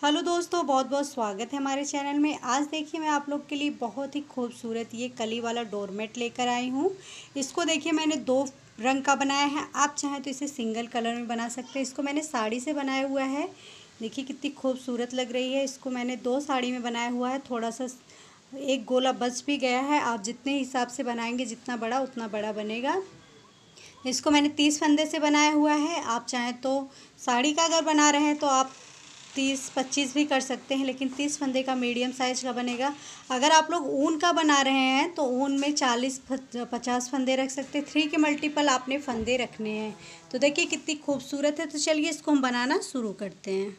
Hello दोस्तों बहुत बहुत स्वागत है हमारे चैनल में। आज देखिए मैं आप लोग के लिए बहुत ही खूबसूरत ये कली वाला डोरमेट लेकर आई हूँ। इसको देखिए मैंने दो रंग का बनाया है। आप चाहें तो इसे सिंगल कलर में बना सकते हैं। इसको मैंने साड़ी से बनाया हुआ है। देखिए कितनी खूबसूरत लग रही है। इसको मैंने दो साड़ी में बनाया हुआ है। थोड़ा सा एक गोला बच भी गया है। आप जितने हिसाब से बनाएँगे, जितना बड़ा, उतना बड़ा बनेगा। इसको मैंने तीस फंदे से बनाया हुआ है। आप चाहें तो साड़ी का अगर बना रहे हैं तो आप तीस पच्चीस भी कर सकते हैं लेकिन तीस फंदे का मीडियम साइज़ का बनेगा। अगर आप लोग ऊन का बना रहे हैं तो ऊन में चालीस पचास फंदे रख सकते हैं। थ्री के मल्टीपल आपने फंदे रखने हैं। तो देखिए कितनी खूबसूरत है। तो चलिए इसको हम बनाना शुरू करते हैं।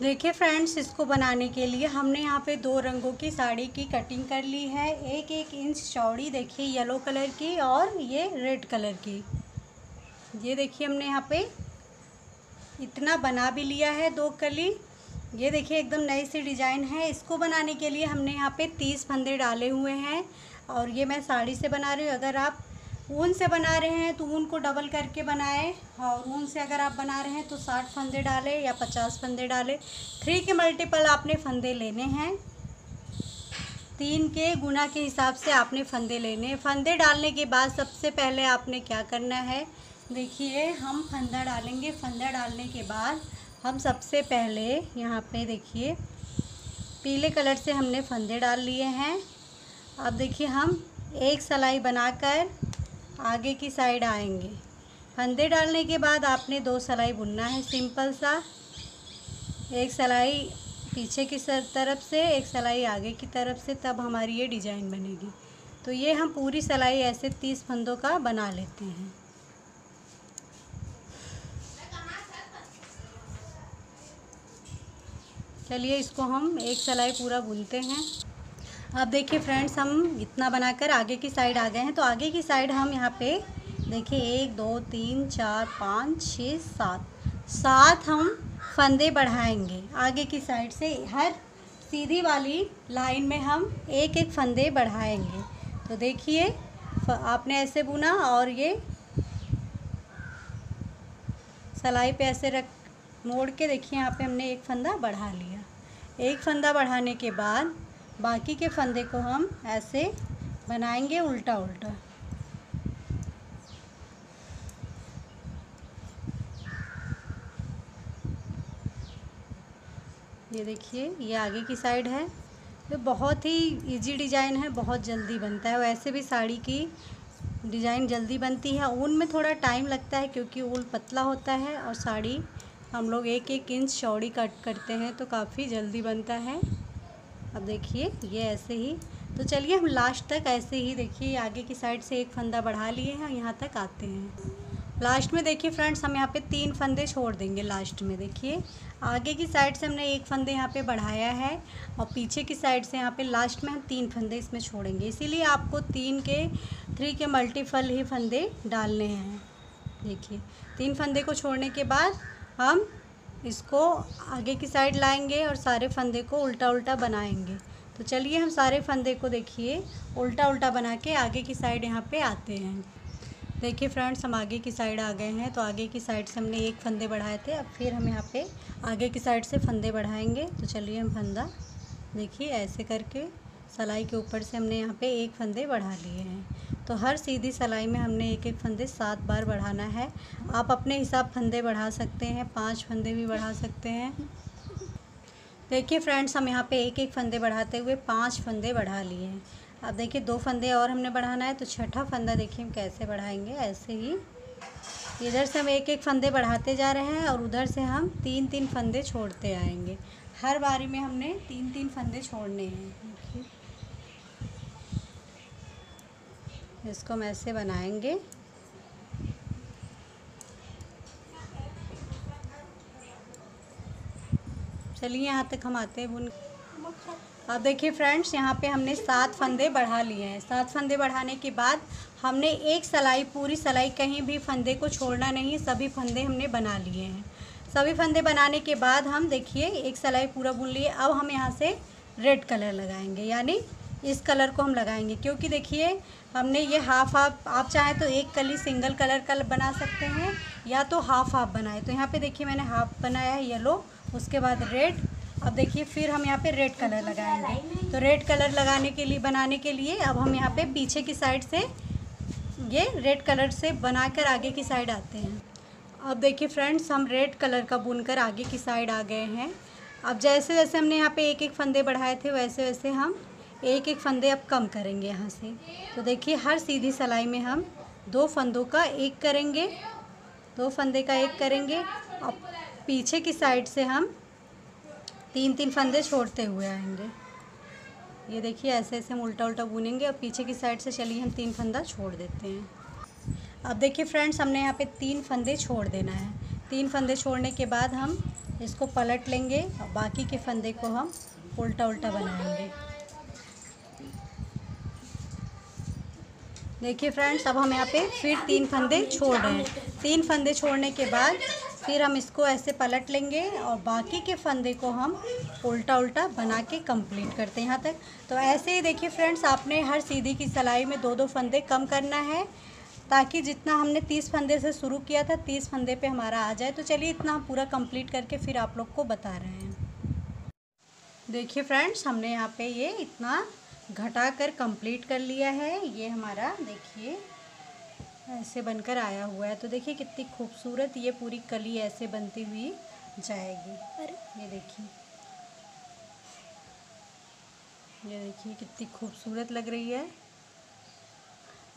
देखिए फ्रेंड्स इसको बनाने के लिए हमने यहाँ पे दो रंगों की साड़ी की कटिंग कर ली है। एक एक इंच चौड़ी देखिए येलो कलर की और ये रेड कलर की। ये देखिए हमने यहाँ पे इतना बना भी लिया है दो कली। ये देखिए, एकदम नई सी डिज़ाइन है। इसको बनाने के लिए हमने यहाँ पे तीस फंदे डाले हुए हैं और ये मैं साड़ी से बना रही हूँ। अगर आप ऊन से बना रहे हैं तो ऊन को डबल करके बनाएँ और ऊन से अगर आप बना रहे हैं तो साठ फंदे डालें या पचास फंदे डालें। थ्री के मल्टीपल आपने फंदे लेने हैं। तीन के गुना के हिसाब से आपने फंदे लेने फंदे डालने के बाद सबसे पहले आपने क्या करना है देखिए, हम फंदा डालेंगे। फंदा डालने के बाद हम सबसे पहले यहाँ पे देखिए, पीले कलर से हमने फंदे डाल लिए हैं। अब देखिए, हम एक सलाई बनाकर आगे की साइड आएँगे। फंदे डालने के बाद आपने दो सलाई बुनना है, सिंपल सा। एक सलाई पीछे की तरफ़ से, एक सलाई आगे की तरफ़ से, तब हमारी ये डिज़ाइन बनेगी। तो ये हम पूरी सलाई ऐसे तीस फंदों का बना लेते हैं। चलिए इसको हम एक सिलाई पूरा बुनते हैं। अब देखिए फ्रेंड्स, हम इतना बनाकर आगे की साइड आ गए हैं। तो आगे की साइड हम यहाँ पे देखिए, एक, दो, तीन, चार, पाँच, छः, सात। सात हम फंदे बढ़ाएँगे आगे की साइड से। हर सीधी वाली लाइन में हम एक एक फंदे बढ़ाएँगे। तो देखिए आपने ऐसे बुना और ये सलाई पे ऐसे रख, मोड़ के देखिए, यहाँ पे हमने एक फंदा बढ़ा लिया। एक फंदा बढ़ाने के बाद बाकी के फंदे को हम ऐसे बनाएँगे उल्टा उल्टा। ये देखिए, ये आगे की साइड है। तो बहुत ही इजी डिज़ाइन है, बहुत जल्दी बनता है। वैसे भी साड़ी की डिज़ाइन जल्दी बनती है। ऊन में थोड़ा टाइम लगता है क्योंकि ऊन पतला होता है और साड़ी हम लोग एक एक इंच चौड़ी कट करते हैं तो काफ़ी जल्दी बनता है। अब देखिए, ये ऐसे ही। तो चलिए हम लास्ट तक ऐसे ही देखिए, आगे की साइड से एक फंदा बढ़ा लिए हैं और यहाँ तक आते हैं। लास्ट में देखिए फ्रेंड्स, हम यहाँ पे तीन फंदे छोड़ देंगे लास्ट में, देखिए। आगे की साइड से हमने एक फंदे यहाँ पे बढ़ाया है और पीछे की साइड से यहाँ पे लास्ट में हम तीन फंदे इसमें छोड़ेंगे। इसीलिए आपको तीन के, थ्री के मल्टीपल ही फंदे डालने हैं। देखिए, तीन फंदे को छोड़ने के बाद हम इसको आगे की साइड लाएँगे और सारे फंदे को उल्टा उल्टा बनाएँगे। तो चलिए हम सारे फंदे को देखिए उल्टा उल्टा बना के आगे की साइड यहाँ पे आते हैं। देखिए फ्रेंड्स, हम आगे की साइड आ गए हैं तो आगे की साइड से हमने एक फंदे बढ़ाए थे, अब फिर हम यहाँ पे आगे की साइड से फंदे बढ़ाएँगे। तो चलिए हम फंदा देखिए ऐसे करके, सलाई के ऊपर से हमने यहाँ पे एक फंदे बढ़ा लिए हैं। तो हर सीधी सिलाई में हमने एक एक फंदे सात बार बढ़ाना है। आप अपने हिसाब फंदे बढ़ा सकते हैं, पाँच फंदे भी बढ़ा सकते हैं। देखिए फ्रेंड्स, हम यहाँ पे एक एक फंदे बढ़ाते हुए पाँच फंदे बढ़ा लिए हैं। अब देखिए, दो फंदे और हमने बढ़ाना है तो छठा फंदा देखिए हम कैसे बढ़ाएँगे, ऐसे ही। इधर से हम एक एक फंदे बढ़ाते जा रहे हैं और उधर से हम तीन तीन फंदे छोड़ते आएँगे। हर बारी में हमने तीन तीन फंदे छोड़ने हैं देखिए इसको हम ऐसे बनाएँगे। चलिए यहाँ तक हम आते हैं बुन अब देखिए फ्रेंड्स, यहाँ पे हमने सात फंदे बढ़ा लिए हैं। सात फंदे बढ़ाने के बाद हमने एक सलाई, पूरी सलाई, कहीं भी फंदे को छोड़ना नहीं, सभी फंदे हमने बना लिए हैं। सभी फंदे बनाने के बाद हम देखिए, एक सलाई पूरा बुन लिए। अब हम यहाँ से रेड कलर लगाएँगे, यानी इस कलर को हम लगाएँगे, क्योंकि देखिए हमने ये हाफ़ हाफ़ आप चाहें तो एक कली सिंगल कलर का बना सकते हैं, या तो हाफ़ हाफ़ बनाए। तो यहाँ पे देखिए मैंने हाफ़ बनाया है येलो उसके बाद रेड अब देखिए फिर हम यहाँ पे रेड कलर लगाएँगे। तो रेड कलर लगाने के लिए, बनाने के लिए अब हम यहाँ पे पीछे की साइड से ये रेड कलर से बनाकर आगे की साइड आते हैं। अब देखिए फ्रेंड्स हम रेड कलर का बुनकर आगे की साइड आ गए हैं। अब जैसे जैसे हमने यहाँ पे एक एक फंदे बढ़ाए थे वैसे वैसे हम एक एक फंदे अब कम करेंगे यहाँ से। तो देखिए, हर सीधी सिलाई में हम दो फंदों का एक करेंगे, दो फंदे का एक करेंगे। अब पीछे की साइड से हम तीन तीन फंदे छोड़ते हुए आएँगे। ये देखिए ऐसे ऐसे हम उल्टा उल्टा बुनेंगे और पीछे की साइड से चलिए, हम तीन फंदा छोड़ देते हैं। अब देखिए फ्रेंड्स, हमने यहाँ पे तीन फंदे छोड़ देना है। तीन फंदे छोड़ने के बाद हम इसको पलट लेंगे और बाकी के फंदे को हम उल्टा उल्टा बनाएँगे। देखिए फ्रेंड्स, अब हम यहाँ पे फिर तीन फंदे छोड़ रहे हैं। तीन फंदे छोड़ने के बाद फिर हम इसको ऐसे पलट लेंगे और बाकी के फंदे को हम उल्टा उल्टा बना के कंप्लीट करते हैं यहाँ तक। तो ऐसे ही देखिए फ्रेंड्स, आपने हर सीधी की सिलाई में दो दो फंदे कम करना है, ताकि जितना हमने तीस फंदे से शुरू किया था, तीस फंदे पे हमारा आ जाए। तो चलिए इतना हम पूरा कंप्लीट करके फिर आप लोग को बता रहे हैं। देखिए फ्रेंड्स, हमने यहाँ पे ये इतना घटा कर कंप्लीट कर लिया है। ये हमारा, देखिए, ऐसे बनकर आया हुआ है। तो देखिए कितनी खूबसूरत ये पूरी कली ऐसे बनती हुई जाएगी। ये देखिए। ये देखिए कितनी खूबसूरत लग रही है।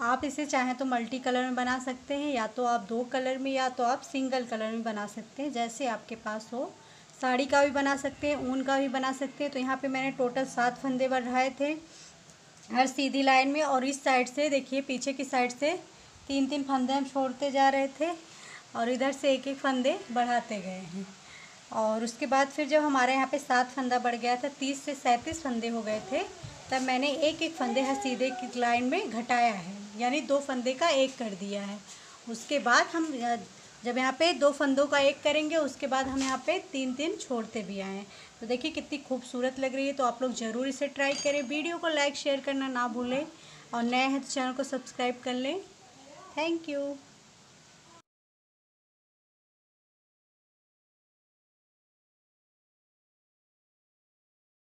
आप इसे चाहें तो मल्टी कलर में बना सकते हैं, या तो आप दो कलर में, या तो आप सिंगल कलर में बना सकते हैं, जैसे आपके पास हो। साड़ी का भी बना सकते हैं, ऊन का भी बना सकते हैं। तो यहाँ पे मैंने टोटल सात फंदे बढ़ाए थे हर सीधी लाइन में और इस साइड से देखिए, पीछे की साइड से तीन तीन फंदे हम छोड़ते जा रहे थे और इधर से एक एक फंदे बढ़ाते गए हैं। और उसके बाद फिर जब हमारे यहाँ पे सात फंदा बढ़ गया था, तीस से सैंतीस फंदे हो गए थे, तब मैंने एक एक फंदे हर सीधे की लाइन में घटाया है, यानी दो फंदे का एक कर दिया है। उसके बाद हम जब यहाँ पे दो फंदों का एक करेंगे, उसके बाद हम यहाँ पे तीन तीन छोड़ते भी आए तो देखिए कितनी खूबसूरत लग रही है तो आप लोग ज़रूर इसे ट्राई करें। वीडियो को लाइक, शेयर करना ना भूलें और नए हैं तो चैनल को सब्सक्राइब कर लें। Thank you.